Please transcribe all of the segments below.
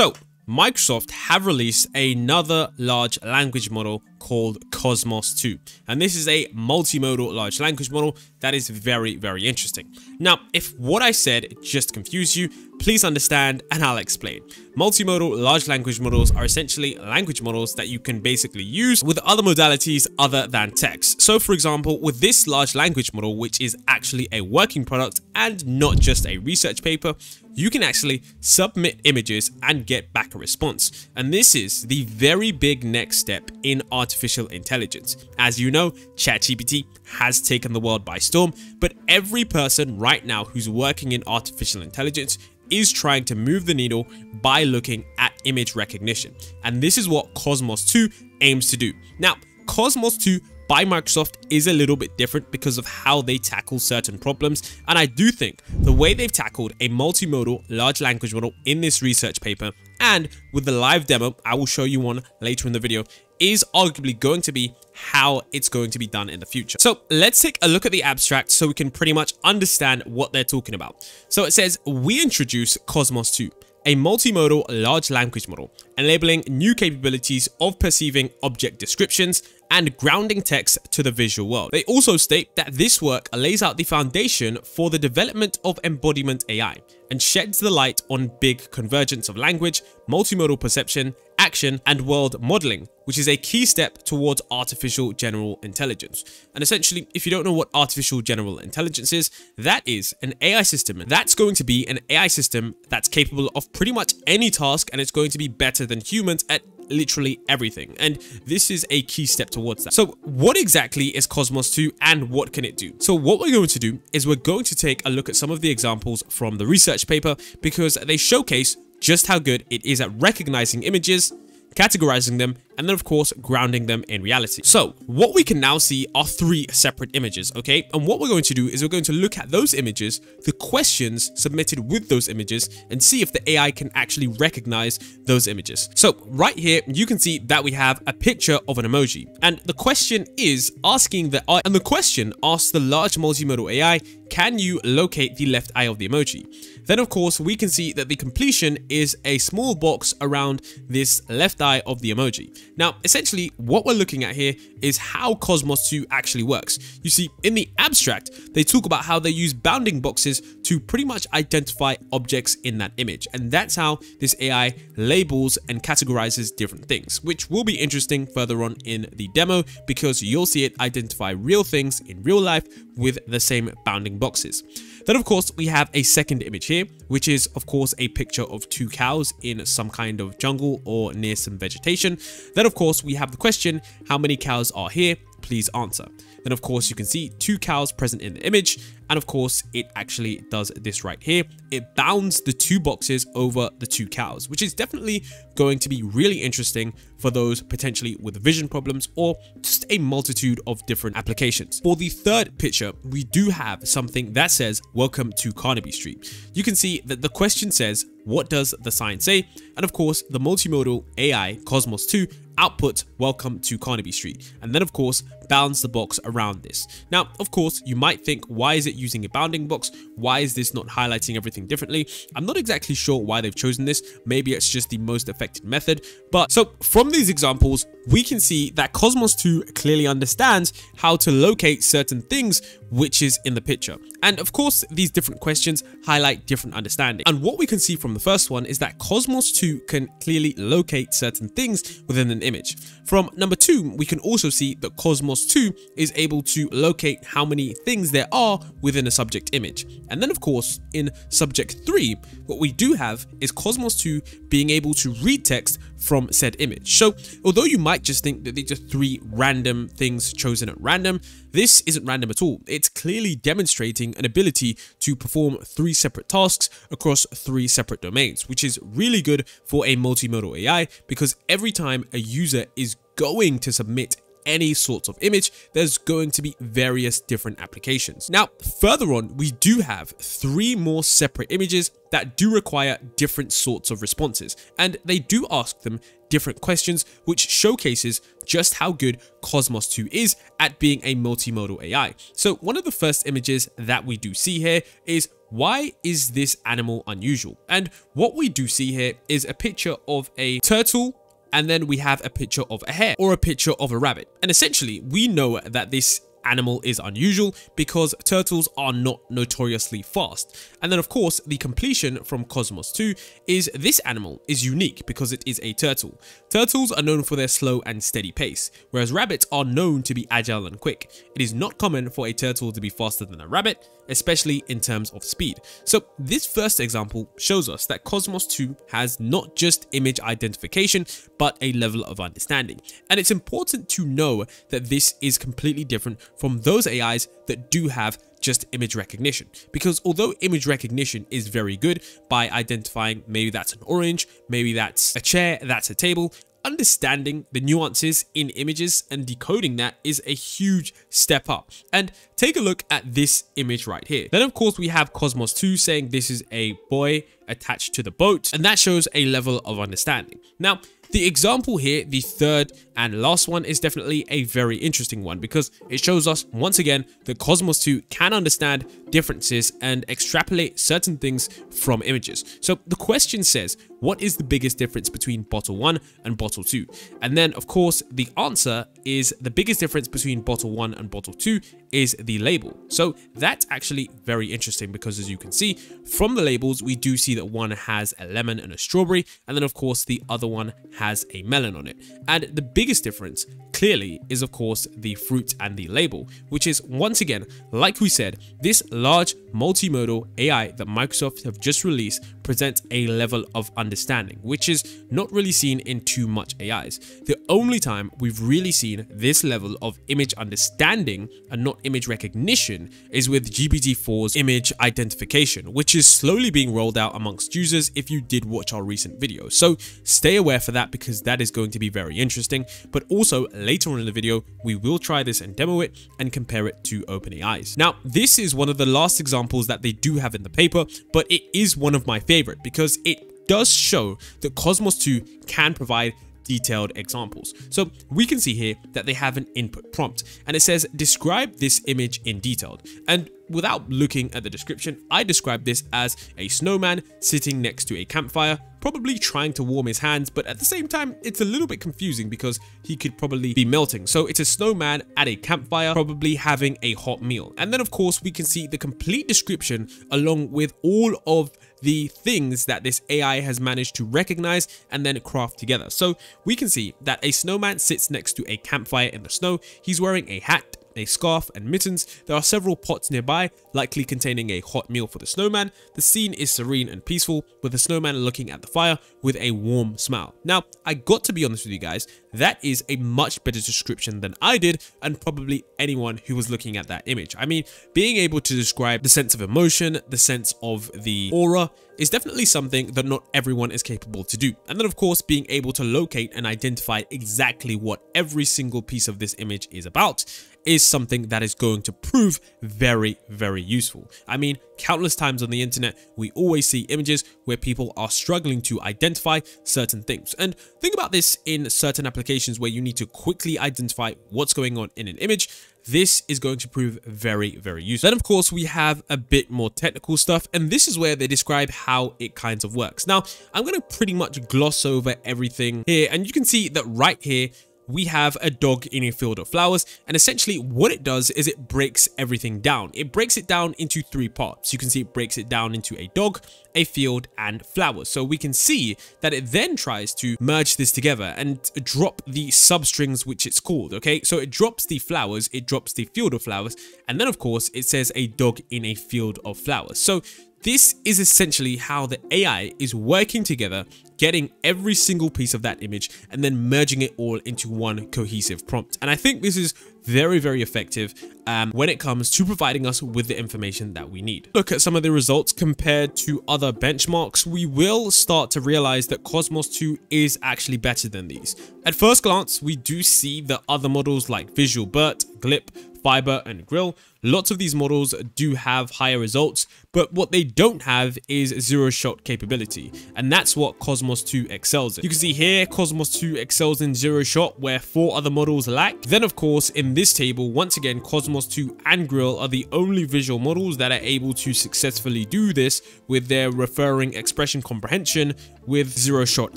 So, Microsoft have released another large language model called Kosmos 2. And this is a multimodal large language model that is very, very interesting. Now, if what I said just confused you, please understand and I'll explain. Multimodal large language models are essentially language models that you can basically use with other modalities other than text. So for example, with this large language model, which is actually a working product and not just a research paper, you can actually submit images and get back a response. And this is the very big next step in artificial intelligence. As you know, ChatGPT has taken the world by storm, but every person right now who's working in artificial intelligence is trying to move the needle by looking at image recognition. And this is what Kosmos 2 aims to do. Now, Kosmos 2 by Microsoft is a little bit different because of how they tackle certain problems. And I do think the way they've tackled a multimodal large language model in this research paper and with the live demo, I will show you one later in the video, is arguably going to be how it's going to be done in the future. So let's take a look at the abstract so we can pretty much understand what they're talking about. So it says, we introduce Kosmos 2 a multimodal large language model, enabling new capabilities of perceiving object descriptions and grounding text to the visual world. They also state that this work lays out the foundation for the development of embodiment AI and sheds the light on big convergence of language, multimodal perception, action, and world modeling, which is a key step towards artificial general intelligence. And essentially, if you don't know what artificial general intelligence is, that is an AI system. That's going to be an AI system that's capable of pretty much any task and it's going to be better than humans at literally everything. And this is a key step towards that. So what exactly is Kosmos 2 and what can it do? So what we're going to do is we're going to take a look at some of the examples from the research paper because they showcase just how good it is at recognizing images, categorizing them, and then of course grounding them in reality. So what we can now see are three separate images, okay? And what we're going to do is we're going to look at those images, the questions submitted with those images, and see if the AI can actually recognize those images. So right here, you can see that we have a picture of an emoji. And the question is asking the and the question asks the large multimodal AI, can you locate the left eye of the emoji? Then of course, we can see that the completion is a small box around this left eye of the emoji. Now, essentially, what we're looking at here is how Kosmos 2 actually works. You see, in the abstract, they talk about how they use bounding boxes to pretty much identify objects in that image. And that's how this AI labels and categorizes different things, which will be interesting further on in the demo because you'll see it identify real things in real life with the same bounding boxes. Then of course we have a second image here, which is of course a picture of two cows in some kind of jungle or near some vegetation. Then of course we have the question, how many cows are here? Please answer. Then of course you can see two cows present in the image and of course it actually does this right here. It bounds the two boxes over the two cows, which is definitely going to be really interesting for those potentially with vision problems or just a multitude of different applications. For the third picture, we do have something that says, welcome to Carnaby Street. You can see that the question says, what does the sign say? And of course, the multimodal AI Kosmos 2 output welcome to Carnaby Street and then of course bounds the box around this. Now of course you might think why is it using a bounding box? Why is this not highlighting everything differently? I'm not exactly sure why they've chosen this. Maybe it's just the most effective method. But so from these examples we can see that Kosmos 2 clearly understands how to locate certain things which is in the picture. And of course, these different questions highlight different understanding. And what we can see from the first one is that Kosmos 2 can clearly locate certain things within an image. From number two, we can also see that Kosmos 2 is able to locate how many things there are within a subject image. And then of course, in subject 3, what we do have is Kosmos 2 being able to read text from said image. So although you might just think that these are three random things chosen at random, this isn't random at all. It's clearly demonstrating an ability to perform three separate tasks across three separate domains, which is really good for a multimodal AI because every time a user is going to submit any sorts of image, there's going to be various different applications. Now, further on, we do have three more separate images that do require different sorts of responses, and they do ask them different questions, which showcases just how good Kosmos 2 is at being a multimodal AI. So one of the first images that we do see here is why is this animal unusual? And what we do see here is a picture of a turtle and then we have a picture of a hare or a picture of a rabbit. And essentially, we know that this animal is unusual because turtles are not notoriously fast. And then of course, the completion from Kosmos 2 is this animal is unique because it is a turtle. Turtles are known for their slow and steady pace, whereas rabbits are known to be agile and quick. It is not common for a turtle to be faster than a rabbit, especially in terms of speed. So this first example shows us that Kosmos 2 has not just image identification, but a level of understanding. And it's important to know that this is completely different from those AIs that do have just image recognition. Because although image recognition is very good by identifying maybe that's an orange, maybe that's a chair, that's a table, understanding the nuances in images and decoding that is a huge step up. And take a look at this image right here. Then of course we have Kosmos 2 saying this is a boy attached to the boat and that shows a level of understanding. Now the example here, the third and last one is definitely a very interesting one because it shows us once again that Kosmos 2 can understand differences and extrapolate certain things from images. So the question says, what is the biggest difference between bottle 1 and bottle 2? And then of course the answer is the biggest difference between bottle 1 and bottle 2 is the label. So that's actually very interesting because as you can see from the labels we do see that one has a lemon and a strawberry and then of course the other one has a melon on it. And the biggest difference clearly is of course the fruit and the label, which is once again, like we said, this large multimodal AI that Microsoft have just released presents a level of understanding, which is not really seen in too much AIs. The only time we've really seen this level of image understanding and not image recognition is with GPT-4's image identification, which is slowly being rolled out amongst users if you did watch our recent video. So stay aware for that because that is going to be very interesting. But also later on in the video, we will try this and demo it and compare it to OpenAI's. Now, this is one of the last examples that they do have in the paper, but it is one of my favorite because it does show that Kosmos 2 can provide detailed examples. So we can see here that they have an input prompt and it says describe this image in detail. And without looking at the description, I describe this as a snowman sitting next to a campfire, probably trying to warm his hands, but at the same time, it's a little bit confusing because he could probably be melting. So it's a snowman at a campfire, probably having a hot meal. And then of course, we can see the complete description along with all of the things that this AI has managed to recognize and then craft together. So we can see that a snowman sits next to a campfire in the snow. He's wearing a hat a scarf, and mittens. There are several pots nearby, likely containing a hot meal for the snowman. The scene is serene and peaceful, with the snowman looking at the fire with a warm smile. Now, I got to be honest with you guys, that is a much better description than I did, and probably anyone who was looking at that image. I mean, being able to describe the sense of emotion, the sense of the aura, is definitely something that not everyone is capable to do. And then of course, being able to locate and identify exactly what every single piece of this image is about is something that is going to prove very, very useful. I mean, countless times on the internet, we always see images where people are struggling to identify certain things. And think about this in certain applications where you need to quickly identify what's going on in an image this is going to prove very, very useful. Then, of course, we have a bit more technical stuff, and this is where they describe how it kind of works. Now, I'm to pretty much gloss over everything here, and you can see that right here, we have a dog in a field of flowers and essentially what it does is it breaks everything down. It breaks it down into three parts. You can see it breaks it down into a dog, a field and flowers. So we can see that it then tries to merge this together and drop the substrings which it's called, okay? So it drops the flowers, it drops the field of flowers and then of course it says a dog in a field of flowers. So this is essentially how the AI is working together, getting every single piece of that image and then merging it all into one cohesive prompt. And I think this is very, very effective um, when it comes to providing us with the information that we need. Look at some of the results compared to other benchmarks, we will start to realize that Kosmos 2 is actually better than these. At first glance, we do see that other models like Visual BERT, Glip, Fiber, and Grill Lots of these models do have higher results, but what they don't have is zero shot capability, and that's what Kosmos 2 excels in. You can see here, Kosmos 2 excels in zero shot where four other models lack. Then of course, in this table, once again, Kosmos 2 and Grill are the only visual models that are able to successfully do this with their referring expression comprehension with zero shot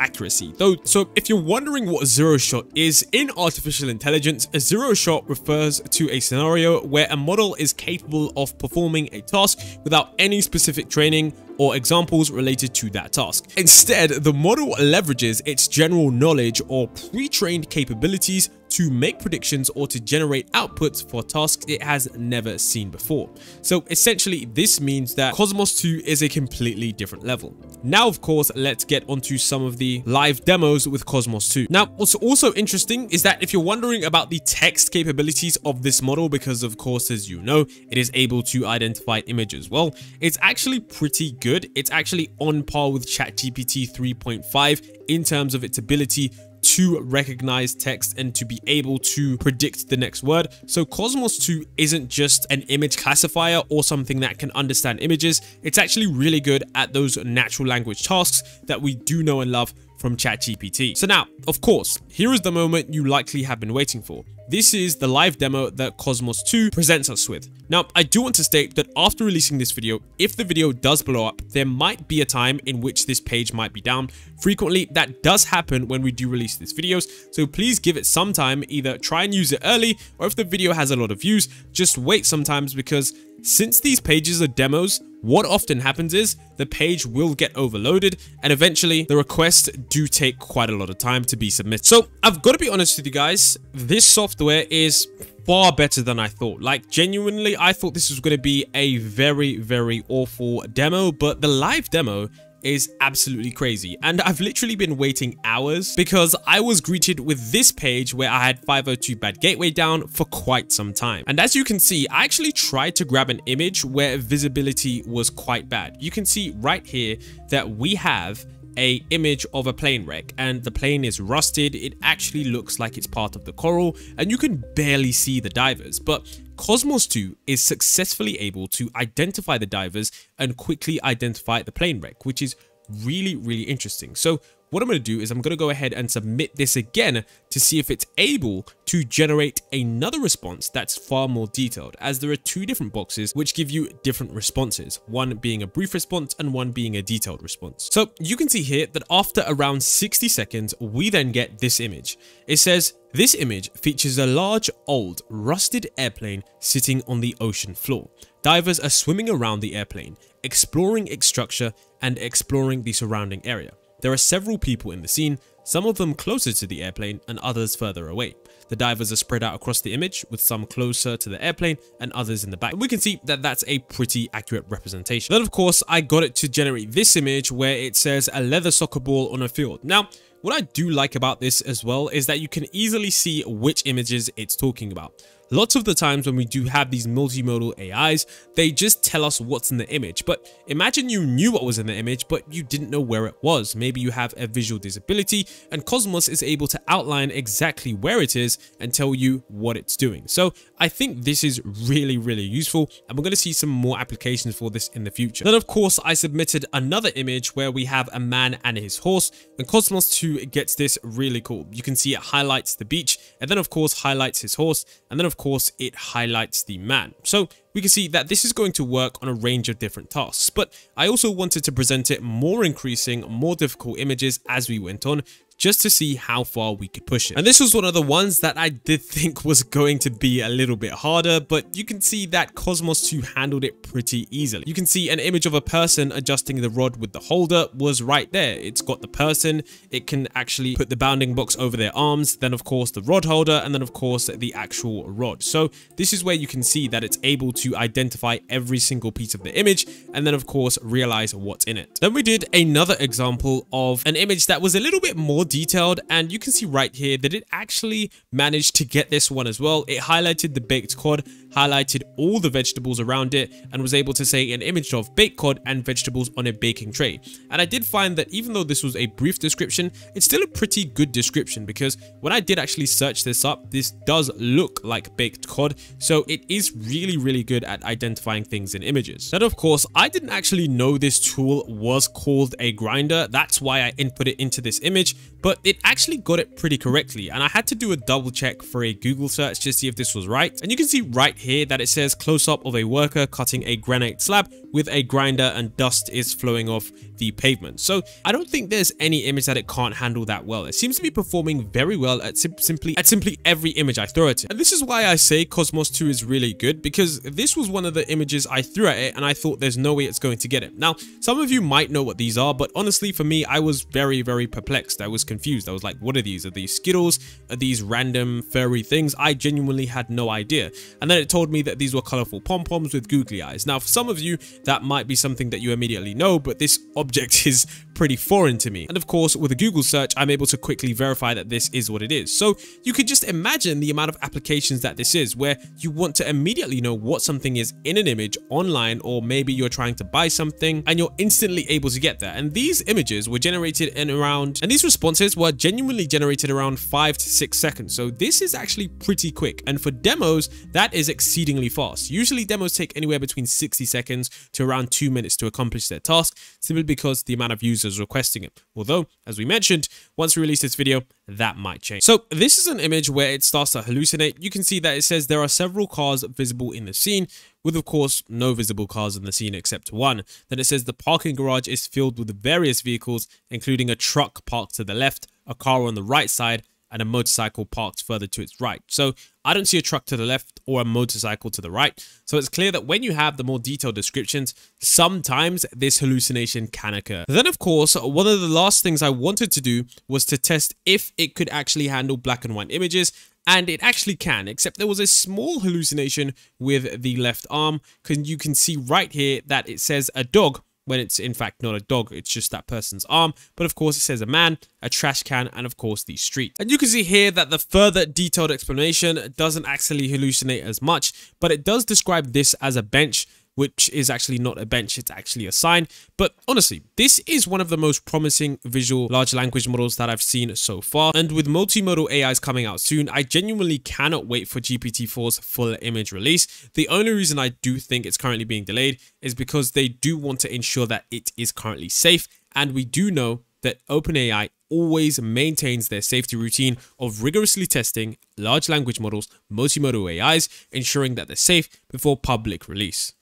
accuracy. Though, so if you're wondering what zero shot is, in artificial intelligence, a zero shot refers to a scenario where a model is capable of performing a task without any specific training or examples related to that task. Instead, the model leverages its general knowledge or pre-trained capabilities to make predictions or to generate outputs for tasks it has never seen before. So essentially, this means that Kosmos 2 is a completely different level. Now, of course, let's get onto some of the live demos with Kosmos 2. Now, what's also interesting is that if you're wondering about the text capabilities of this model, because of course, as you know, it is able to identify images, well, it's actually pretty good. It's actually on par with ChatGPT 3.5 in terms of its ability to recognize text and to be able to predict the next word. So Kosmos 2 isn't just an image classifier or something that can understand images. It's actually really good at those natural language tasks that we do know and love from ChatGPT. So now, of course, here is the moment you likely have been waiting for. This is the live demo that Kosmos 2 presents us with. Now, I do want to state that after releasing this video, if the video does blow up, there might be a time in which this page might be down. Frequently, that does happen when we do release these videos, so please give it some time, either try and use it early, or if the video has a lot of views, just wait sometimes because since these pages are demos, what often happens is the page will get overloaded and eventually the requests do take quite a lot of time to be submitted. So I've got to be honest with you guys, this software is far better than I thought. Like genuinely, I thought this was going to be a very, very awful demo, but the live demo is absolutely crazy. And I've literally been waiting hours because I was greeted with this page where I had 502 bad gateway down for quite some time. And as you can see, I actually tried to grab an image where visibility was quite bad. You can see right here that we have a image of a plane wreck and the plane is rusted it actually looks like it's part of the coral and you can barely see the divers but Kosmos 2 is successfully able to identify the divers and quickly identify the plane wreck, which is really, really interesting. So what I'm going to do is I'm going to go ahead and submit this again to see if it's able to generate another response that's far more detailed as there are two different boxes which give you different responses, one being a brief response and one being a detailed response. So you can see here that after around 60 seconds, we then get this image. It says, this image features a large, old, rusted airplane sitting on the ocean floor. Divers are swimming around the airplane, exploring its structure and exploring the surrounding area. There are several people in the scene, some of them closer to the airplane and others further away. The divers are spread out across the image with some closer to the airplane and others in the back. we can see that that's a pretty accurate representation. Then of course I got it to generate this image where it says a leather soccer ball on a field. Now what I do like about this as well is that you can easily see which images it's talking about. Lots of the times when we do have these multimodal AIs, they just tell us what's in the image. But imagine you knew what was in the image, but you didn't know where it was. Maybe you have a visual disability and Kosmos is able to outline exactly where it is and tell you what it's doing. So I think this is really, really useful and we're going to see some more applications for this in the future. Then of course, I submitted another image where we have a man and his horse and Kosmos 2 gets this really cool. You can see it highlights the beach and then of course highlights his horse and then of course it highlights the man. So we can see that this is going to work on a range of different tasks, but I also wanted to present it more increasing, more difficult images as we went on, just to see how far we could push it. And this was one of the ones that I did think was going to be a little bit harder, but you can see that Kosmos 2 handled it pretty easily. You can see an image of a person adjusting the rod with the holder was right there. It's got the person, it can actually put the bounding box over their arms, then of course the rod holder, and then of course the actual rod. So this is where you can see that it's able to identify every single piece of the image, and then of course realize what's in it. Then we did another example of an image that was a little bit more detailed and you can see right here that it actually managed to get this one as well. It highlighted the baked cod, highlighted all the vegetables around it and was able to say an image of baked cod and vegetables on a baking tray. And I did find that even though this was a brief description, it's still a pretty good description because when I did actually search this up, this does look like baked cod. So it is really, really good at identifying things in images. And of course, I didn't actually know this tool was called a grinder. That's why I input it into this image but it actually got it pretty correctly and I had to do a double check for a Google search to see if this was right. And you can see right here that it says close up of a worker cutting a granite slab with a grinder and dust is flowing off the pavement. So I don't think there's any image that it can't handle that well. It seems to be performing very well at sim simply at simply every image I throw at it. And this is why I say Kosmos 2 is really good because this was one of the images I threw at it and I thought there's no way it's going to get it. Now, some of you might know what these are, but honestly for me, I was very, very perplexed. I was confused. I was like, what are these? Are these Skittles? Are these random furry things? I genuinely had no idea. And then it told me that these were colorful pom-poms with googly eyes. Now, for some of you, that might be something that you immediately know, but this object is pretty foreign to me. And of course, with a Google search, I'm able to quickly verify that this is what it is. So you could just imagine the amount of applications that this is, where you want to immediately know what something is in an image online, or maybe you're trying to buy something and you're instantly able to get there. And these images were generated in around, and these responses were genuinely generated around five to six seconds. So this is actually pretty quick. And for demos, that is exceedingly fast. Usually demos take anywhere between 60 seconds to around two minutes to accomplish their task, simply because the amount of users requesting it. Although, as we mentioned, once we release this video, that might change. So this is an image where it starts to hallucinate. You can see that it says there are several cars visible in the scene, with of course no visible cars in the scene except one. Then it says the parking garage is filled with various vehicles, including a truck parked to the left, a car on the right side, and a motorcycle parked further to its right. So I don't see a truck to the left or a motorcycle to the right. So it's clear that when you have the more detailed descriptions, sometimes this hallucination can occur. Then of course, one of the last things I wanted to do was to test if it could actually handle black and white images and it actually can except there was a small hallucination with the left arm because you can see right here that it says a dog when it's in fact not a dog, it's just that person's arm. But of course, it says a man, a trash can, and of course, the street. And you can see here that the further detailed explanation doesn't actually hallucinate as much, but it does describe this as a bench which is actually not a bench, it's actually a sign. But honestly, this is one of the most promising visual large language models that I've seen so far. And with multimodal AIs coming out soon, I genuinely cannot wait for GPT-4's full image release. The only reason I do think it's currently being delayed is because they do want to ensure that it is currently safe. And we do know that OpenAI always maintains their safety routine of rigorously testing large language models, multimodal AIs, ensuring that they're safe before public release.